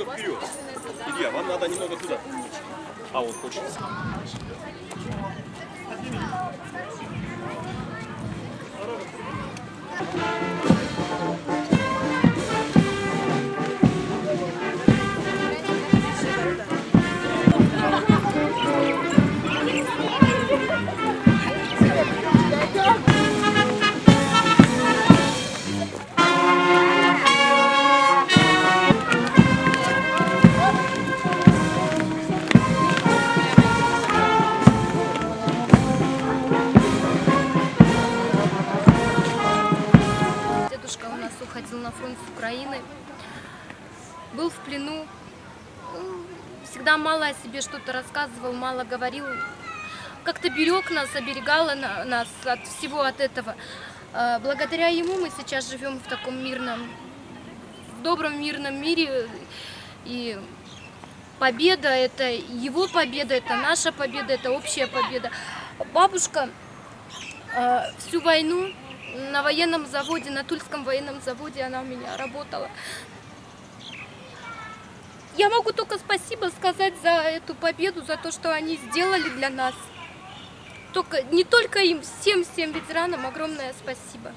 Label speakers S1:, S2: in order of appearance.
S1: вперед. Илья, вам надо немного туда. А он хочет.
S2: Дедушка у уходил на фронт с Украины, был в плену, М, всегда мало о себе что-то рассказывал, мало говорил, как-то берег нас, оберегал на- нас от всего от этого. А, Благодаря ему мы сейчас живем в таком мирном, в добром мирном мире, и победа это его победа, это наша победа, это общая победа. Бабушка а, всю войну на военном заводе, на Тульском военном заводе она у меня работала. Я могу только спасибо сказать за эту победу, за то, что они сделали для нас. Только, не только им, всем-всем ветеранам огромное спасибо.